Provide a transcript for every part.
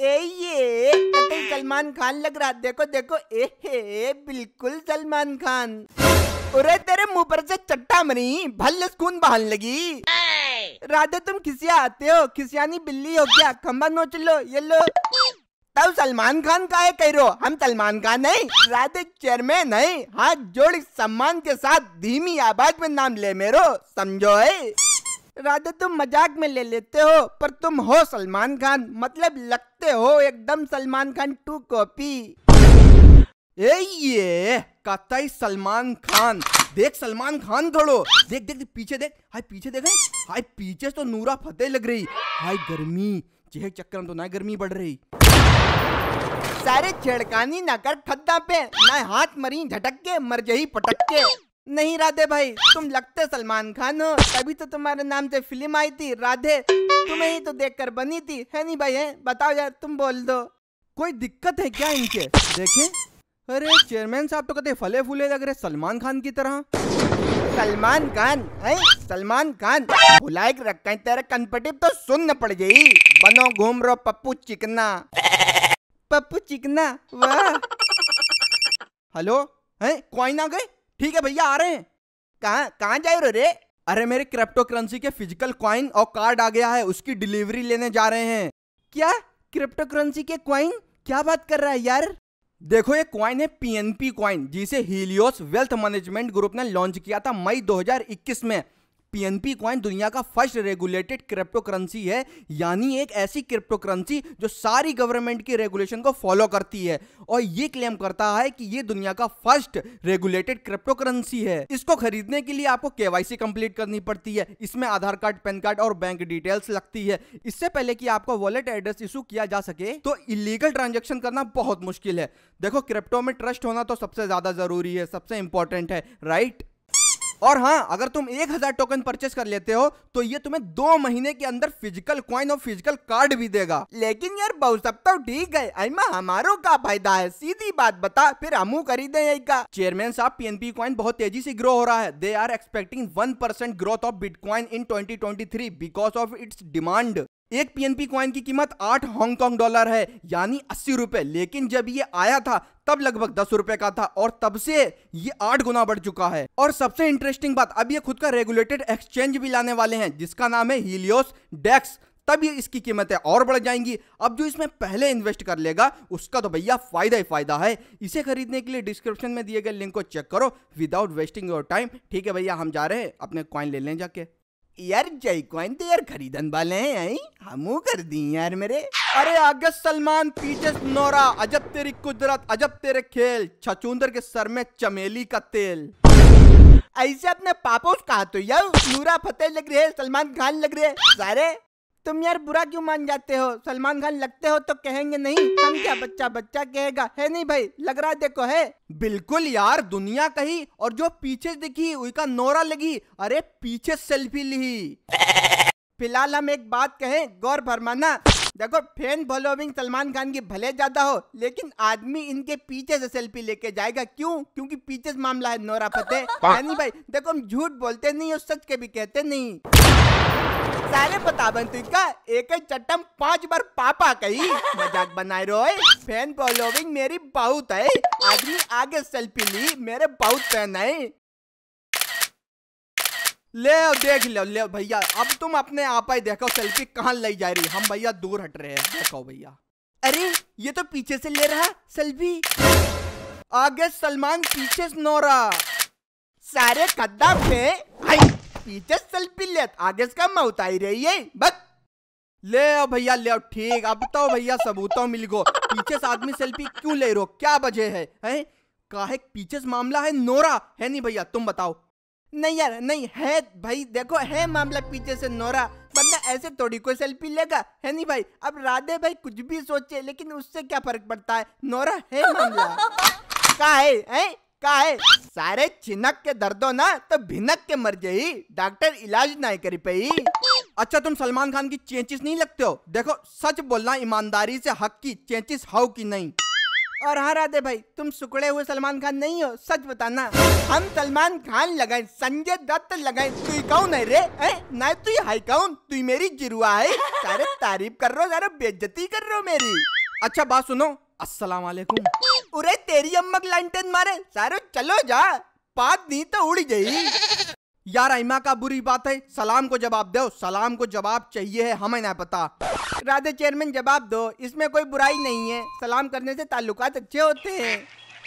ए, ये सलमान खान लग रहा, देखो देखो, ए बिल्कुल सलमान खान। अरे तेरे मुँह पर से चट्टा मरी भल खून बहन लगी। राधे, तुम खिसिया आते हो, खिसियानी बिल्ली हो क्या खम्बा नोच लो, ये लो। तब सलमान खान का है कह रो हम सलमान खान नहीं, राधे चेयरमैन है। हाथ जोड़ सम्मान के साथ धीमी आवाज़ में नाम ले मेरो, समझो है। राधे तुम मज़ाक में ले लेते हो पर तुम हो सलमान खान। मतलब लगते हो एकदम सलमान खान टू कॉपी। ए ये कतई सलमान खान। देख सलमान खान देख देख देख पीछे देख। हाय पीछे देख। हाय पीछे तो नूरा फतेह लग रही। हाय गर्मी। चेहरे चक्कर में तो ना गर्मी बढ़ रही। सारे छेड़कानी ना कर खद्दा पे। ना हाथ मरी झटक के मर जही पटक के। नहीं राधे भाई तुम लगते सलमान खान हो। तभी तो तुम्हारे नाम से फ़िल्म आई थी राधे। तुम्हें ही तो देखकर बनी थी है नहीं भाई है? बताओ यार तुम बोल दो। कोई दिक्कत है क्या इनके? देखें। अरे चेयरमैन साहब तो कहते फले फूले लग रहे सलमान खान की तरह। सलमान खान है? सलमान खान बुलाए के रखा है तेरे कनपटी तो सुन पड़ गई। बनो घूम रो पप्पू चिकना। पप्पू चिकना वाह। हेलो है? कॉइन आ गए? ठीक है भैया, आ रहे हैं। कहा, कहाँ जाए रहे रे? अरे, मेरे क्रिप्टो करेंसी के फ़िज़िकल क्वाइन और कार्ड आ गया है, उसकी डिलीवरी लेने जा रहे हैं। क्या? क्रिप्टो करेंसी के क्वाइन क्या बात कर रहा है यार? देखो, ये क्वाइन है पीएनपी क्वाइन जिसे हीलियोस वेल्थ मैनेजमेंट ग्रुप ने लॉन्च किया था मई 2021 में। पीएनपी क्वाइन दुनिया का फ़र्स्ट रेगुलेटेड क्रिप्टो करेंसी है, यानी एक ऐसी क्रिप्टो करेंसी जो सारी गवर्नमेंट की रेगुलेशन को फॉलो करती है। और ये क्लेम करता है कि ये दुनिया का फ़र्स्ट रेगुलेटेड क्रिप्टो करेंसी है। इसको खरीदने के लिए आपको केवाईसी कंप्लीट करनी पड़ती है। इसमें आधार कार्ड, पैन कार्ड और बैंक डिटेल्स लगती है। इससे पहले कि आपको वॉलेट एड्रेस इशू किया जा सके तो इलीगल ट्रांजेक्शन करना बहुत मुश्किल है। देखो क्रिप्टो में ट्रस्ट होना तो सबसे ज़्यादा ज़रूरी है, सबसे इंपॉर्टेंट है राइट और हाँ अगर तुम एक हज़ार टोकन परचेस कर लेते हो तो ये तुम्हें दो महीने के अंदर फ़िज़िकल क्वाइन और फ़िज़िकल कार्ड भी देगा। लेकिन यार बहुत सब तो ठीक है। अमा हमारो का फ़ायदा है, सीधी बात बता, फिर हमू खरीदे का। चेयरमैन साहब पीएनपी क्वाइन बहुत तेज़ी से ग्रो हो रहा है। They are expecting one percent growth of bitcoin in 2023 because of its demand एक पीएनपी क्वाइन की कीमत आठ हांगकांग डॉलर है, यानी अस्सी रुपए। लेकिन जब ये आया था, तब लगभग दस रुपए का था, और तब से ये आठ गुना बढ़ चुका है। और सबसे इंटरेस्टिंग बात, अब ये खुद का रेगुलेटेड एक्सचेंज भी लाने वाले हैं, जिसका नाम है हीलियोस डेक्स तब ये इसकी कीमतें और बढ़ जाएँगी। अब जो इसमें पहले इन्वेस्ट कर लेगा, उसका तो भैया फ़ायदा ही फ़ायदा है। इसे खरीदने के लिए डिस्क्रिप्शन में दिए गए लिंक को चेक करो विदाउट वेस्टिंग योर टाइम ठीक है भैया, हम जा रहे हैं, अपने कॉइन ले लें जाके। यार जय कॉइन तो यार खरीदन वाले हैं आई हमू कर दी यार मेरे। अरे आगे सलमान पीछे नोरा, अजब तेरी कुदरत, अजब तेरे खेल, छचूंदर के सर में चमेली का तेल। ऐसे अपने पापोस कहा तो यार, नूरा फतेह लग रही है, सलमान खान लग रहे सारे तुम यार बुरा क्यों मान जाते हो? सलमान खान लगते हो तो कहेंगे नहीं। हम क्या बच्चा बच्चा कहेगा? है नहीं भाई? लग रहा देखो है? बिल्कुल यार दुनिया कही और जो पीछे दिखी उसका नोरा लगी। अरे पीछे सेल्फी ली। फ़िलहाल हम एक बात कहें गौर फरमाना। देखो फ़ैन फॉलोइंग सलमान खान की भले ज़्यादा हो लेकिन आदमी इनके पीछे से सेल्फी लेके जाएगा। क्यों? क्योंकि पीछे से मामला है नोरा फतेह। नहीं भाई? देखो हम झूठ बोलते नहीं और सच के भी कहते नहीं। सारे बताबन तू का एक चट्टम पाँच बार पापा कही। मज़ाक बनाए रोए। फ़ैन फॉलोइंग मेरी बहुत है। आदमी आगे सेल्फी ली, मेरे बहुत फ़ैन है। ले देख लो, ले भैया। अब तुम अपने आप ही देखो सेल्फी कहाँ ले जा रही। हम भैया दूर हट रहे हैं। देखो भैया। अरे, ये तो पीछे से ले रहा सेल्फी। आगे सलमान पीछे नोरा। सारे खद्दा पे पीछे सेल्फी ले आगे इसका मौत आई रही है। बस ले आओ भैया ले आओ ठीक अब तो भैया सबूतों मिल गो। पीछे से आदमी सेल्फी क्यों ले हो? क्या वजह है हैं? काहे पीछे से मामला है? नोरा है नहीं भैया तुम बताओ। नहीं यार नहीं है भाई देखो है मामला पीछे से नोरा। वरना ऐसे थोड़ी कोई सेल्फी लेगा है नहीं भाई? अब राधे भाई कुछ भी सोचे लेकिन उससे क्या फ़र्क पड़ता है? नोरा है मामला। का है, है? का है। सारे चिनक के दर्दो ना तो भिनक के मर जाई। डॉक्टर इलाज नहीं कर पाई। अच्छा तुम सलमान खान की चेंचिस नहीं लगते हो? देखो, सच बोलना, ईमानदारी से हक की चेंचिस हाउ की नहीं? और हाँ राधे भाई, तुम सुकड़े हुए सलमान खान नहीं हो, सच बताना। हम सलमान खान लगाए, संजय दत्त लगाए तू कौन है रे? ए? ना तू हाई कौन? तू मेरी जिरुआ है। सारे तारीफ़ कर रहे हो, सारे बेइज्जती कर रहे हो मेरी। अच्छा बात सुनो। अस्सलाम वालेकुम उरे तेरी अम्मक लाइनटेन मारे। सारे, चलो जा। पात नहीं तो उड़ जाई यार अम्मा का बुरी बात है। सलाम को जवाब दो। सलाम को जवाब चाहिए है, हमें ना पता। राधे चेयरमैन जवाब दो। इसमें कोई बुराई नहीं है। सलाम करने से ताल्लुकात अच्छे होते हैं।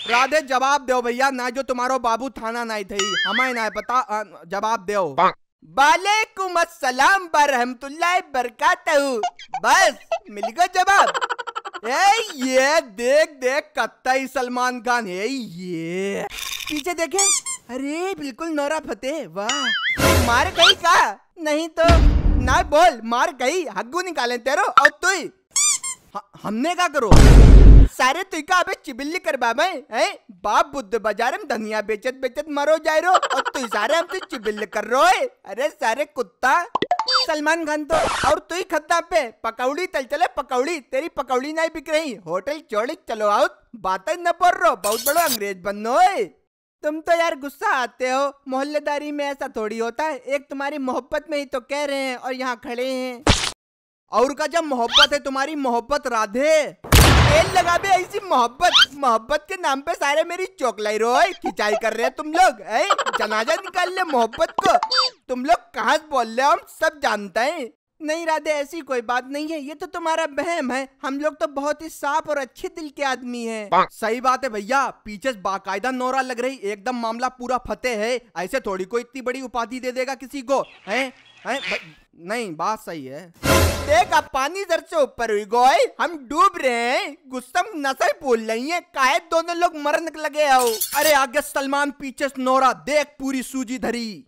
राधे, जवाब दो भैया। ना जो तुम्हारो बाबू थाना नहीं थे हमें ना पता। जवाब दो। वालेकुम अस्सलाम बरहमतुल्लाह बरकातहू। बस, मिल गया जवाब। ए ये देख देख कत्ताई सलमान खान। है ये पीछे देखे। अरे, बिल्कुल नौरा फतेह, वाह। मार गई का? नहीं तो ना बोल, मार गई। हग्गू निकाले तेरो, और तू ह- हमने क्या करो? सारे तुई का अबे चिबिल्ली कर बाबा है? बाप बुद्ध बाज़ार में धनिया बेचत बेचत मरो जाए रो, और तू सारे हम तू चिबिल्ली कर रो है अरे, सारे कुत्ता। सलमान खान तो और तू ही खत्ता पे। पकौड़ी तल चले पकौड़ी, तेरी पकौड़ी नहीं बिक रही। होटल चौड़ी चलो आउट बातें न पड़ रो बहुत बड़ो अंग्रेज़ बनो तुम तो यार गुस्सा आते हो। मोहल्लेदारी में ऐसा थोड़ी होता है। एक तुम्हारी मोहब्बत में ही तो कह रहे हैं और यहाँ खड़े हैं। और का जब मोहब्बत है, तुम्हारी मोहब्बत राधे। तेल लगा दे ऐसी मोहब्बत। मोहब्बत के नाम पे सारे मेरी चौकलाई रोए। खिंचाई कर रहे हैं तुम लोग जनाजा निकाल ले मोहब्बत को। तुम लोग कहाँ बोल रहे हो? हम सब जानते हैं। नहीं राधे ऐसी कोई बात नहीं है। ये तो तुम्हारा बहम है। हम लोग तो बहुत ही साफ़ और अच्छे दिल के आदमी हैं। सही बात है भैया। पीछे बाकायदा नोरा लग रही। एकदम मामला पूरा फतेह है। ऐसे थोड़ी कोई इतनी बड़ी उपाधि दे देगा किसी को है? हैं? भ- नहीं बात सही है। देख अब पानी दर से ऊपर हुई गोए। हम डूब रहे हैं। गुस्सा नशा बोल रही है। काहे दोनों लोग मरने लगे आओ अरे आगे सलमान पीछे नोरा। देख पूरी सूजी धरी।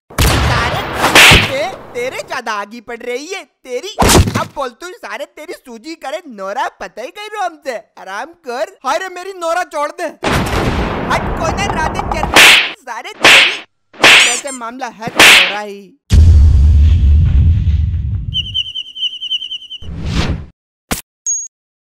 से तेरे ज़्यादा आगे पड़ रही है, तेरी। अब बोल तू सारे तेरी सूजी करे नोरा पता ही कहीं रो हमसे आराम कर। हरे मेरी नोरा छोड़ दे। हट कोने राधे चल सारे तेरी। वैसे मामला है तो नोरा ही।